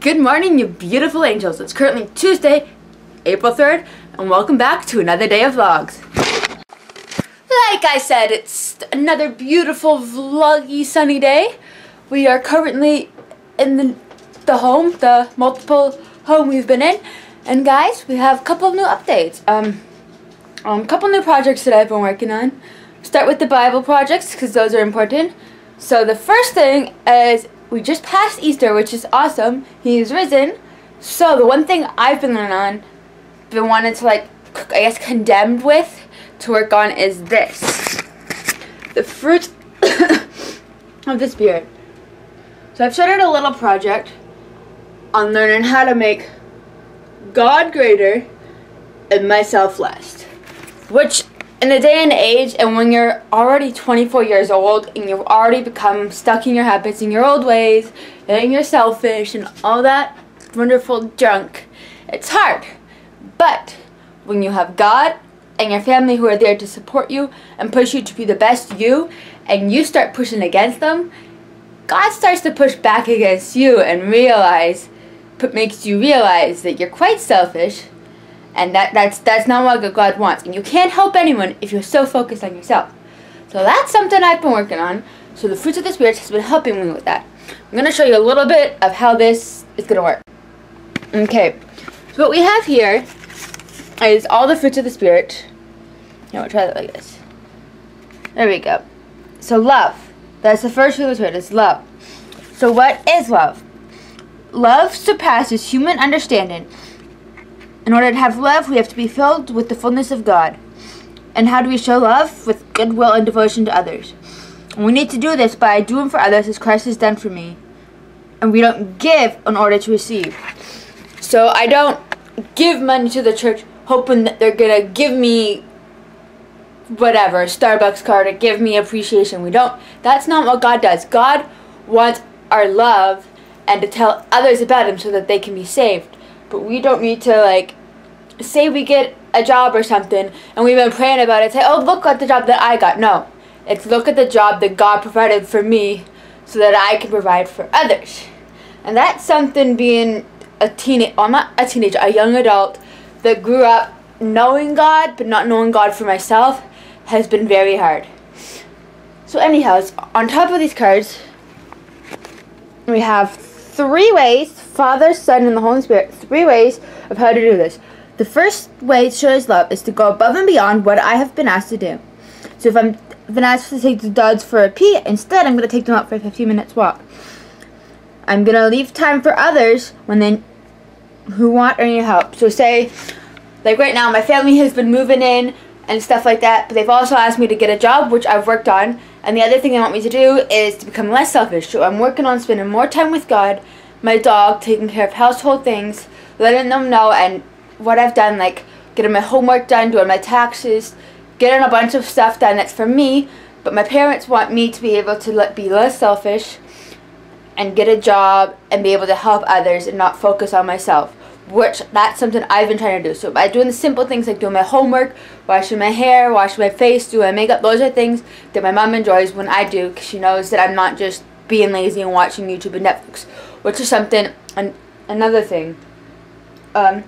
Good morning, you beautiful angels. It's currently Tuesday, April 3rd, and welcome back to another day of vlogs. Like I said, it's another beautiful, vloggy, sunny day. We are currently in the, the home, the multiple home we've been in. And guys, we have a couple of new updates. Um, a um, couple new projects that I've been working on. Start with the Bible projects, because those are important. So the first thing is we just passed Easter, which is awesome. He's risen. So the one thing I've been learning on, been wanting to like, I guess condemned with, to work on is this. The fruit of the Spirit. So I've started a little project on learning how to make God greater and myself less. Which in the day and age and when you're already 24 years old and you've already become stuck in your habits and your old ways and you're selfish and all that wonderful junk, it's hard. But when you have God and your family who are there to support you and push you to be the best you and you start pushing against them, God starts to push back against you and realize, makes you realize that you're quite selfish and that, that's, that's not what God wants. And you can't help anyone if you're so focused on yourself. So that's something I've been working on. So the Fruits of the Spirit has been helping me with that. I'm going to show you a little bit of how this is going to work. Okay. So what we have here is all the fruits of the Spirit. Here, we'll try that like this. There we go. So love. That's the first fruit of the Spirit. It's love. So what is love? Love surpasses human understanding in order to have love, we have to be filled with the fullness of God. And how do we show love? With goodwill and devotion to others. And we need to do this by doing for others as Christ has done for me. And we don't give in order to receive. So I don't give money to the church hoping that they're going to give me whatever, Starbucks card or give me appreciation. We don't. That's not what God does. God wants our love and to tell others about him so that they can be saved. But we don't need to like say we get a job or something and we've been praying about it, say, oh, look at the job that I got. No. It's look at the job that God provided for me so that I can provide for others. And that's something being a teenage, well, not a teenager, a young adult that grew up knowing God but not knowing God for myself has been very hard. So anyhow, on top of these cards, we have three ways, Father, Son, and the Holy Spirit, three ways of how to do this. The first way to show his love is to go above and beyond what I have been asked to do. So if I'm been asked to take the dogs for a pee, instead I'm going to take them out for a 15 minutes walk. I'm going to leave time for others when they who want or need help. So say, like right now, my family has been moving in and stuff like that, but they've also asked me to get a job, which I've worked on. And the other thing they want me to do is to become less selfish. So I'm working on spending more time with God, my dog, taking care of household things, letting them know and what I've done, like getting my homework done, doing my taxes, getting a bunch of stuff done that's for me, but my parents want me to be able to let, be less selfish and get a job and be able to help others and not focus on myself. Which that's something I've been trying to do. So by doing the simple things like doing my homework, washing my hair, washing my face, doing my makeup, those are things that my mom enjoys when I do because she knows that I'm not just being lazy and watching YouTube and Netflix, which is something, an, another thing. Um,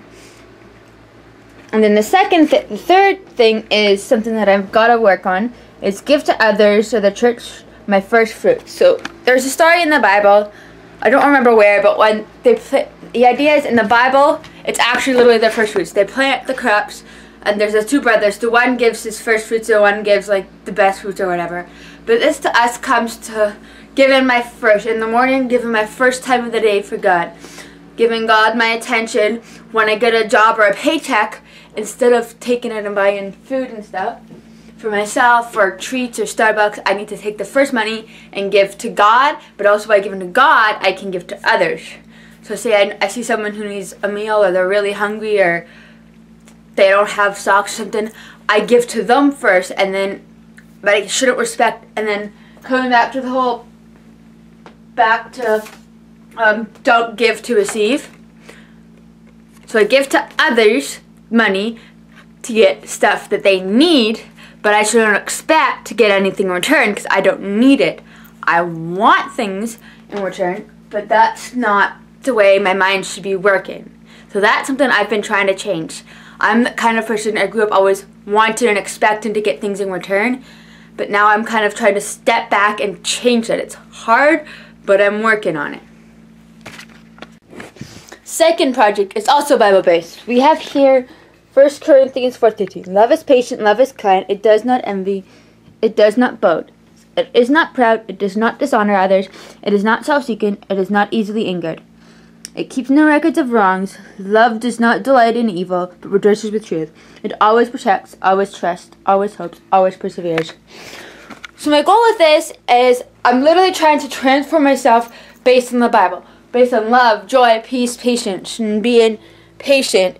and then the second, th the third thing is something that I've got to work on is give to others or the church my first fruit. So there's a story in the Bible. I don't remember where, but when they put the idea is in the Bible, it's actually literally their first fruits. They plant the crops, and there's the two brothers. The one gives his first fruits, the one gives like the best fruits or whatever. But this to us comes to giving my first in the morning, giving my first time of the day for God, giving God my attention when I get a job or a paycheck instead of taking it and buying food and stuff for myself for treats or Starbucks, I need to take the first money and give to God, but also by giving to God, I can give to others. So say I, I see someone who needs a meal or they're really hungry or they don't have socks or something, I give to them first and then, but I shouldn't respect, and then coming back to the whole, back to um, don't give to receive. So I give to others money to get stuff that they need, but I shouldn't expect to get anything in return because I don't need it. I want things in return, but that's not the way my mind should be working. So that's something I've been trying to change. I'm the kind of person I grew up always wanting and expecting to get things in return, but now I'm kind of trying to step back and change that. It's hard, but I'm working on it. Second project is also Bible based. We have here 1 Corinthians 4:13. Love is patient, love is kind, it does not envy, it does not boast. It is not proud, it does not dishonor others, it is not self-seeking, it is not easily angered. It keeps no records of wrongs. Love does not delight in evil, but rejoices with truth. It always protects, always trusts, always hopes, always perseveres. So my goal with this is I'm literally trying to transform myself based on the Bible, based on love, joy, peace, patience, and being patient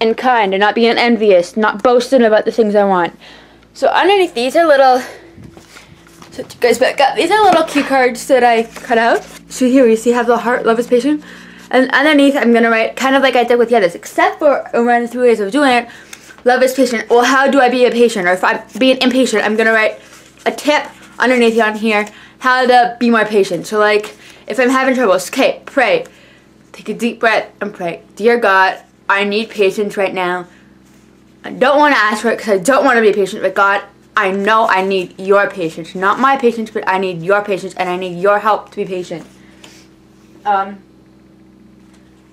and kind, and not being envious, not boasting about the things I want. So underneath these are little so you guys back up. These are little cue cards that I cut out. So here you see have the heart, love is patient. And underneath I'm gonna write kind of like I did with the others, except for around three ways of doing it. Love is patient. Well, how do I be a patient? Or if I'm being impatient, I'm gonna write a tip underneath on here how to be more patient. So like if I'm having trouble, okay, pray. Take a deep breath and pray. Dear God, I need patience right now. I don't want to ask for it because I don't want to be patient, but God, I know I need your patience. Not my patience, but I need your patience and I need your help to be patient. Um,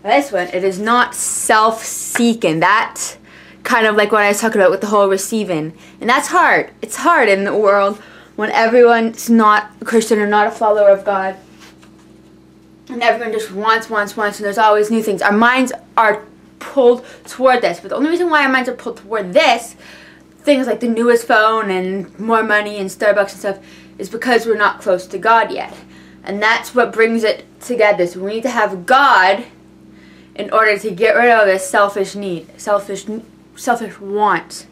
this one, it is not self-seeking. That's kind of like what I was talking about with the whole receiving. And that's hard. It's hard in the world when everyone's not a Christian or not a follower of God. And everyone just wants, wants, wants, and there's always new things. Our minds are pulled toward this. But the only reason why our minds are pulled toward this things like the newest phone and more money and Starbucks and stuff is because we're not close to God yet. And that's what brings it together. So we need to have God in order to get rid of this selfish need, selfish selfish wants.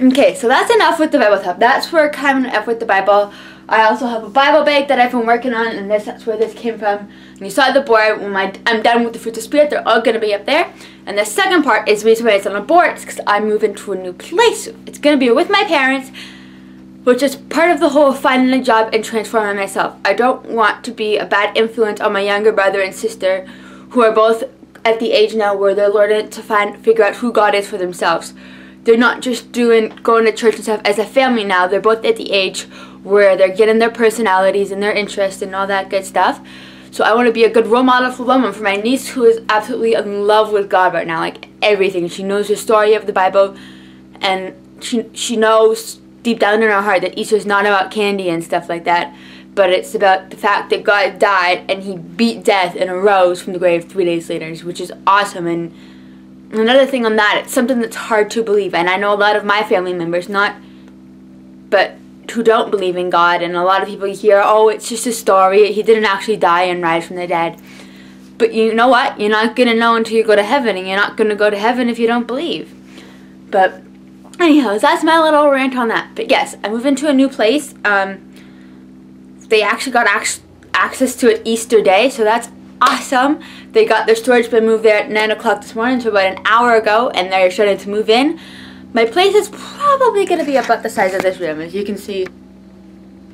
Okay, so that's enough with the Bible stuff. That's where of enough with the Bible. I also have a Bible bag that I've been working on, and this that's where this came from. And you saw the board. When my, I'm done with the fruits of spirit, they're all going to be up there. And the second part is the reason why it's on a board is because I'm moving to a new place. It's going to be with my parents, which is part of the whole finding a job and transforming myself. I don't want to be a bad influence on my younger brother and sister, who are both at the age now where they're learning to find figure out who God is for themselves. They're not just doing going to church and stuff as a family now. They're both at the age where they're getting their personalities and their interests and all that good stuff. So I want to be a good role model for women, for my niece who is absolutely in love with God right now, like everything. She knows the story of the Bible, and she she knows deep down in her heart that Easter is not about candy and stuff like that, but it's about the fact that God died and He beat death and arose from the grave three days later, which is awesome. And another thing on that, it's something that's hard to believe, and I know a lot of my family members, not, but who don't believe in God, and a lot of people hear, oh, it's just a story. He didn't actually die and rise from the dead. But you know what? You're not going to know until you go to heaven, and you're not going to go to heaven if you don't believe. But anyhow, that's my little rant on that. But yes, I moved into a new place. Um, they actually got ac access to it Easter Day, so that's awesome. They got their storage bin moved there at 9 o'clock this morning, so about an hour ago, and they're starting to move in. My place is probably going to be about the size of this room, as you can see.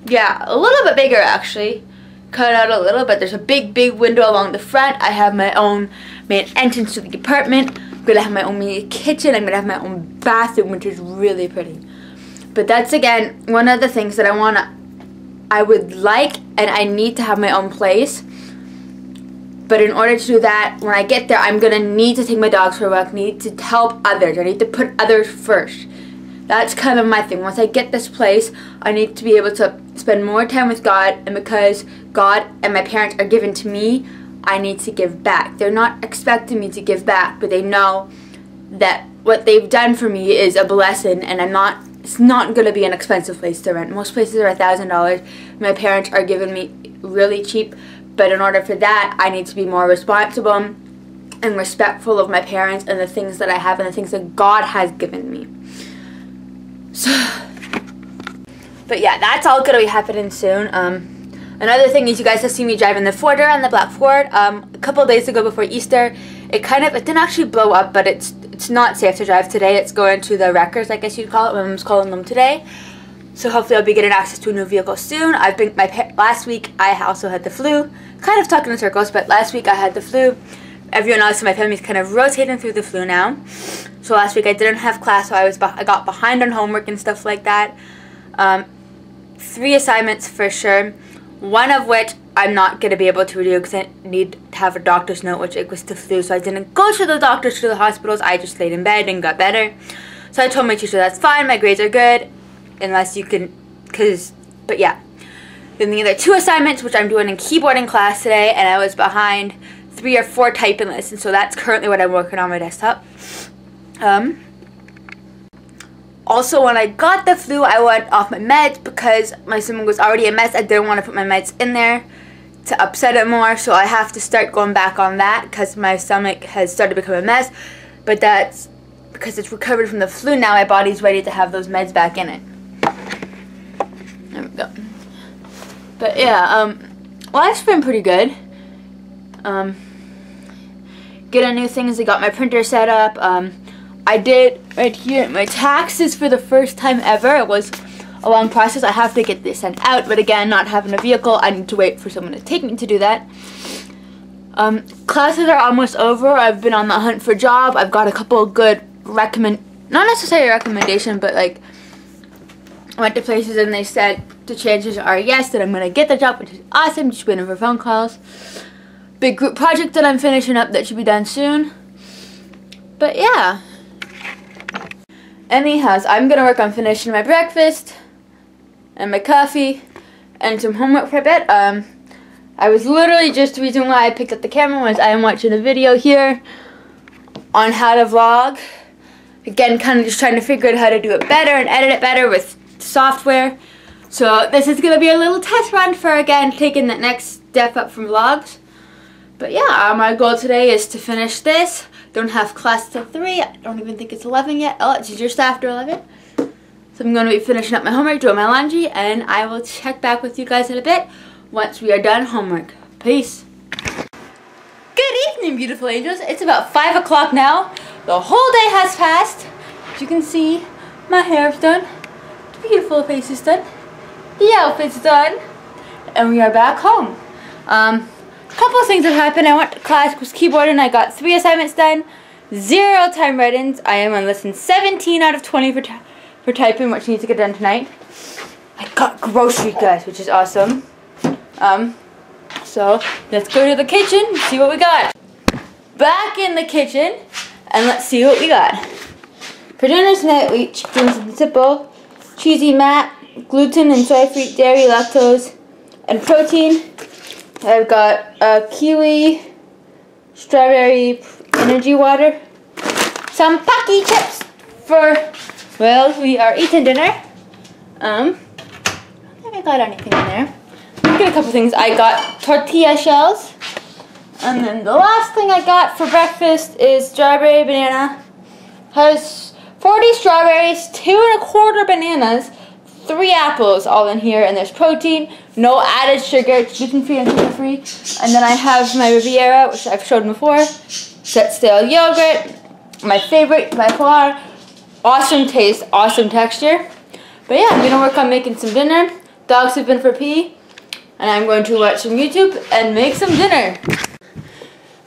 Yeah, a little bit bigger actually. Cut out a little, bit. there's a big, big window along the front. I have my own main entrance to the apartment. I'm going to have my own mini kitchen. I'm going to have my own bathroom, which is really pretty. But that's, again, one of the things that I want to, I would like and I need to have my own place but in order to do that, when I get there, I'm going to need to take my dogs for a walk, need to help others. I need to put others first. That's kind of my thing. Once I get this place, I need to be able to spend more time with God. And because God and my parents are given to me, I need to give back. They're not expecting me to give back, but they know that what they've done for me is a blessing and I'm not it's not going to be an expensive place to rent. Most places are a thousand dollars. My parents are giving me really cheap but in order for that, I need to be more responsible and respectful of my parents and the things that I have and the things that God has given me. So, but yeah, that's all going to be happening soon. Um, another thing is you guys have seen me driving the Forder on the Black Ford. Um, a couple days ago before Easter, it kind of, it didn't actually blow up, but it's it's not safe to drive today. It's going to the wreckers, I guess you'd call it. My mom's calling them today. So hopefully I'll be getting access to a new vehicle soon. I've been my last week I also had the flu, kind of talking in circles, but last week I had the flu. Everyone else in my family is kind of rotating through the flu now. So last week I didn't have class, so I was I got behind on homework and stuff like that. Um, three assignments for sure. One of which I'm not going to be able to do because I need to have a doctor's note, which it was the flu. So I didn't go to the doctors, to the hospitals. I just laid in bed and got better. So I told my teacher that's fine. My grades are good. Unless you can, because, but yeah. Then the other two assignments, which I'm doing in keyboarding class today, and I was behind three or four typing lists. And so that's currently what I'm working on my desktop. Um, also, when I got the flu, I went off my meds because my stomach was already a mess. I didn't want to put my meds in there to upset it more, so I have to start going back on that because my stomach has started to become a mess. But that's because it's recovered from the flu now, my body's ready to have those meds back in it. There we go. But yeah, um, life's been pretty good. Um, getting new things. I got my printer set up. Um, I did right here my taxes for the first time ever. It was a long process. I have to get this sent out, but again, not having a vehicle, I need to wait for someone to take me to do that. Um, classes are almost over. I've been on the hunt for a job. I've got a couple good recommend, not necessarily recommendation, but like went to places and they said the chances are yes that I'm gonna get the job, which is awesome. Just waiting for phone calls. Big group project that I'm finishing up that should be done soon. But yeah. Anyhow, I'm gonna work on finishing my breakfast and my coffee and some homework for a bit. Um, I was literally just the reason why I picked up the camera was I am watching a video here on how to vlog. Again, kind of just trying to figure out how to do it better and edit it better with software. So this is going to be a little test run for, again, taking that next step up from vlogs. But yeah, uh, my goal today is to finish this. Don't have class till 3. I don't even think it's 11 yet. Oh, it's just after 11. So I'm going to be finishing up my homework, doing my laundry, and I will check back with you guys in a bit once we are done homework. Peace. Good evening, beautiful angels. It's about 5 o'clock now. The whole day has passed. As you can see, my hair's done. Beautiful face is done. The outfit's done. And we are back home. Um, a couple of things have happened. I went to class, was keyboarding. I got three assignments done. Zero time write-ins. I am on lesson 17 out of 20 for for typing, which needs to get done tonight. I got groceries, guys, which is awesome. Um, so let's go to the kitchen and see what we got. Back in the kitchen, and let's see what we got. For dinner tonight, we eat and simple, cheesy mat, gluten and soy-free, dairy, lactose, and protein. I've got a kiwi, strawberry energy water, some Pocky chips for well, we are eating dinner. Um, I don't think I got anything in there. I got a couple things. I got tortilla shells. And then the last thing I got for breakfast is strawberry banana. Has 40 strawberries, two and a quarter bananas, three apples all in here, and there's protein, no added sugar, gluten free and sugar free. And then I have my Riviera, which I've shown before, set stale yogurt, my favorite by far, awesome taste, awesome texture. But yeah, I'm gonna work on making some dinner. Dogs have been for pee. And I'm going to watch some YouTube and make some dinner.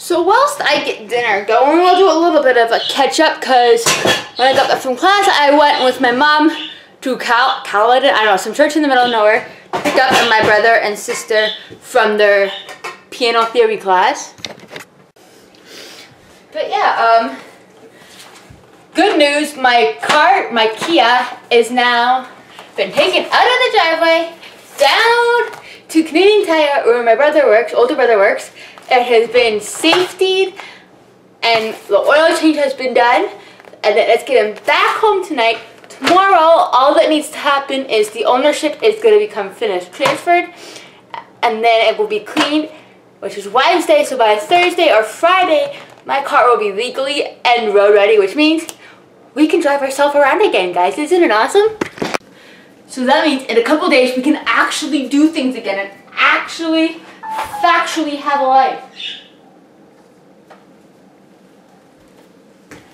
So whilst I get dinner going, we'll do a little bit of a catch up because when I got back from class, I went with my mom to Cal Caledon, I don't know, some church in the middle of nowhere, picked up my brother and sister from their piano theory class. But yeah, um, Good news, my car, my Kia, is now been taken out of the driveway, down to Canadian Tire where my brother works, older brother works. It has been safetied and the oil change has been done. And then let's get him back home tonight. Tomorrow, all that needs to happen is the ownership is going to become finished transferred. And then it will be cleaned, which is Wednesday. So by Thursday or Friday, my car will be legally and road ready, which means we can drive ourselves around again, guys. Isn't it awesome? So that means in a couple days, we can actually do things again and actually, factually have a life.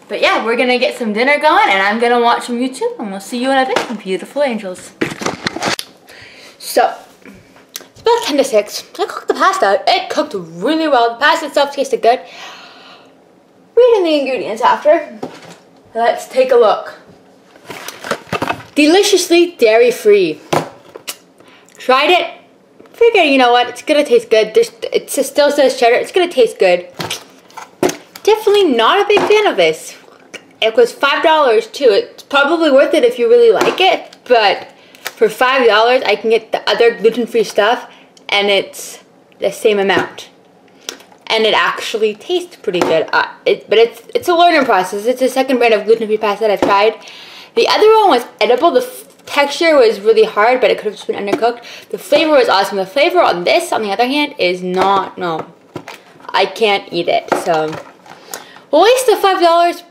But yeah, we're gonna get some dinner going and I'm gonna watch some YouTube and we'll see you in a bit, beautiful angels. So, it's about 10 to 6. I cooked the pasta. It cooked really well. The pasta itself tasted good. Reading the ingredients after. Let's take a look. Deliciously dairy-free. Tried it. Figured, you know what, it's gonna taste good. There's, it still says cheddar. It's gonna taste good. Definitely not a big fan of this. It was $5 too. It's probably worth it if you really like it, but for $5 I can get the other gluten-free stuff and it's the same amount. And it actually tastes pretty good. Uh, it, but it's it's a learning process. It's the second brand of gluten-free pasta that I've tried. The other one was edible. The texture was really hard, but it could have just been undercooked. The flavor was awesome. The flavor on this, on the other hand, is not, no. I can't eat it, so. Waste of $5,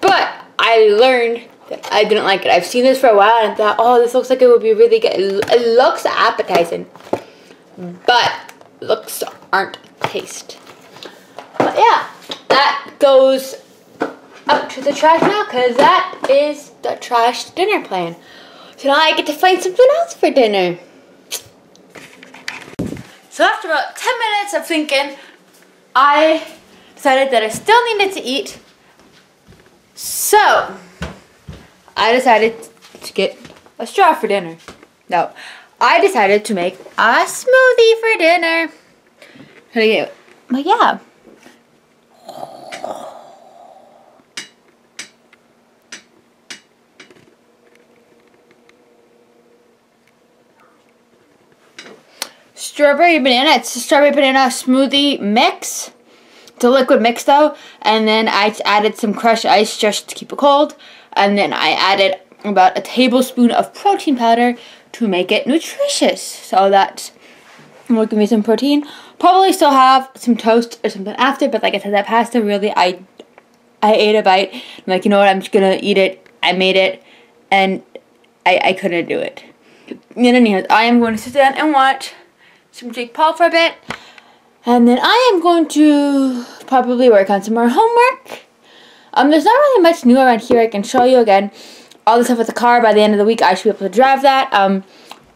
but I learned that I didn't like it. I've seen this for a while and thought, oh, this looks like it would be really good. It looks appetizing, but looks aren't taste. But yeah, that goes up to the trash now because that is the trash dinner plan. Now I get to find something else for dinner. So after about 10 minutes of thinking, I decided that I still needed to eat. So, I decided to get a straw for dinner. No, I decided to make a smoothie for dinner. But yeah. Strawberry banana. It's a strawberry banana smoothie mix. It's a liquid mix though. And then I added some crushed ice just to keep it cold. And then I added about a tablespoon of protein powder to make it nutritious. So that will give me some protein. Probably still have some toast or something after, but like I said, that pasta really, I I ate a bite. I'm like, you know what, I'm just gonna eat it. I made it, and I, I couldn't do it. And anyways, I am going to sit down and watch some Jake Paul for a bit. And then I am going to probably work on some more homework. Um, there's not really much new around here I can show you again. All the stuff with the car, by the end of the week I should be able to drive that. Um,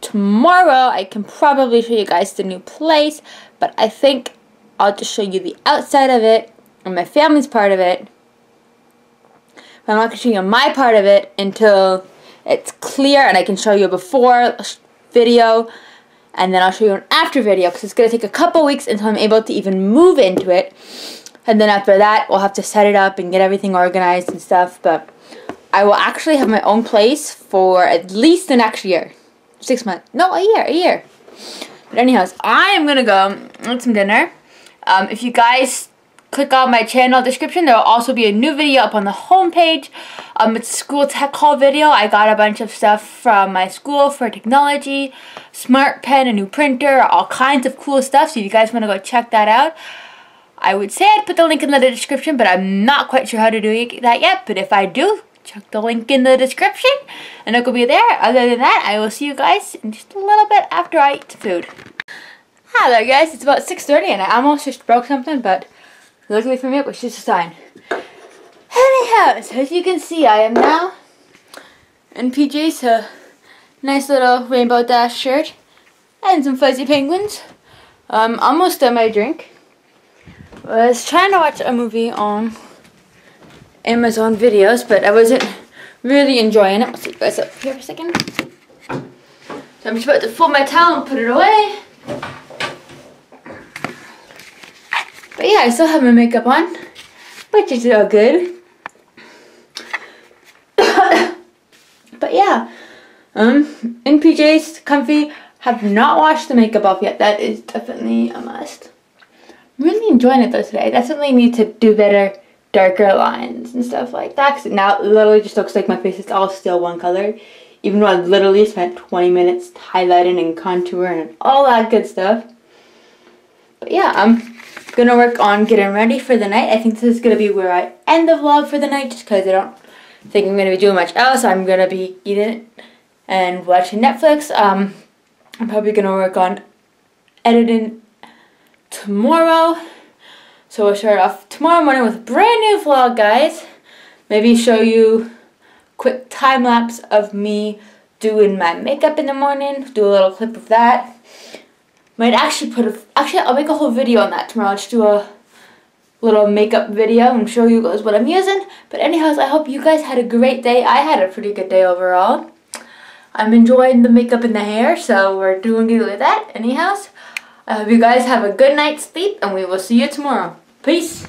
tomorrow I can probably show you guys the new place, but I think I'll just show you the outside of it and my family's part of it. But I'm not going to show you my part of it until it's clear and I can show you a before video and then I'll show you an after video because it's going to take a couple weeks until I'm able to even move into it. And then after that, we'll have to set it up and get everything organized and stuff. But I will actually have my own place for at least the next year. Six months. No, a year, a year. But anyways, I am going to go eat some dinner. Um, if you guys click on my channel description. There will also be a new video up on the homepage. Um, it's a school tech haul video. I got a bunch of stuff from my school for technology, smart pen, a new printer, all kinds of cool stuff. So if you guys want to go check that out, I would say I'd put the link in the description, but I'm not quite sure how to do that yet. But if I do, check the link in the description and it will be there. Other than that, I will see you guys in just a little bit after I eat food. Hello guys, it's about 6.30 and I almost just broke something, but Luckily for me, it was just a sign. Anyhow, so as you can see, I am now in PJs, a nice little rainbow dash shirt, and some fuzzy penguins. Um, almost done my drink. I was trying to watch a movie on Amazon videos, but I wasn't really enjoying it. I'll see you guys up here for a second. So I'm just about to fold my towel and put it away. But yeah, I still have my makeup on, which is all good. but yeah, um, in PJs, comfy, have not washed the makeup off yet. That is definitely a must. I'm really enjoying it though today. I definitely need to do better darker lines and stuff like that. Cause now it literally just looks like my face is all still one color. Even though I literally spent 20 minutes highlighting and contouring and all that good stuff. But yeah, I'm gonna work on getting ready for the night. I think this is gonna be where I end the vlog for the night just because I don't think I'm gonna be doing much else. I'm gonna be eating and watching Netflix. Um, I'm probably gonna work on editing tomorrow. So we'll start off tomorrow morning with a brand new vlog, guys. Maybe show you quick time lapse of me doing my makeup in the morning. Do a little clip of that. Might actually put a, actually I'll make a whole video on that tomorrow. I'll just do a little makeup video and show you guys what I'm using. But anyways, I hope you guys had a great day. I had a pretty good day overall. I'm enjoying the makeup and the hair, so we're doing good with that. Anyhow, I hope you guys have a good night's sleep, and we will see you tomorrow. Peace.